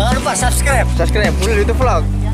Jangan lupa subscribe. Subscribe dulu itu vlog. Ya.